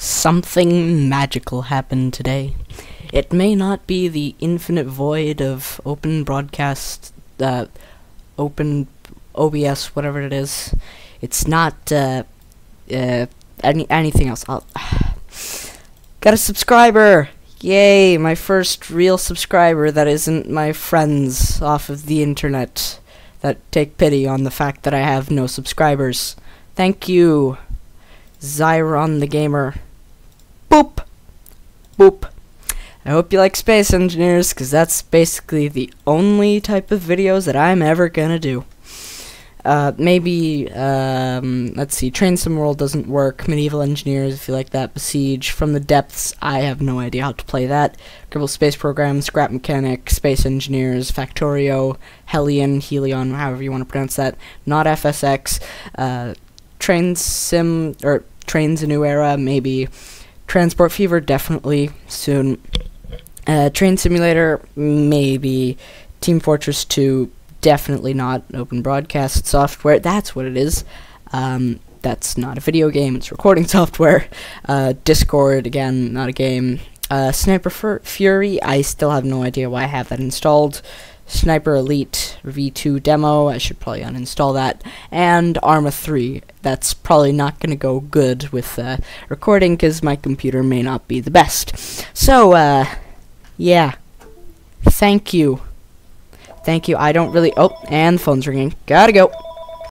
Something magical happened today. It may not be the infinite void of open broadcast, uh, open OBS, whatever it is. It's not, uh, uh, any anything else. I'll got a subscriber! Yay! My first real subscriber that isn't my friends off of the internet that take pity on the fact that I have no subscribers. Thank you, Ziron the Gamer. Boop! Boop. I hope you like Space Engineers, because that's basically the only type of videos that I'm ever gonna do. Uh, maybe, um, let's see, Train Sim World doesn't work, Medieval Engineers, if you like that, Besiege, From the Depths, I have no idea how to play that, Kerbal Space Program, Scrap Mechanic, Space Engineers, Factorio, Hellion, Helion, however you want to pronounce that, not FSX, uh, Train Sim, or Trainz a New Era, maybe, Transport Fever, definitely, soon, uh, Train Simulator, maybe, Team Fortress 2, definitely not open broadcast software. That's what it is. Um, that's not a video game. It's recording software. Uh, Discord again, not a game. Uh, Sniper Fur Fury. I still have no idea why I have that installed. Sniper Elite V2 demo. I should probably uninstall that. And Arma 3. That's probably not going to go good with uh, recording because my computer may not be the best. So, uh, yeah. Thank you. Thank you. I don't really. Oh, and phone's ringing. Gotta go.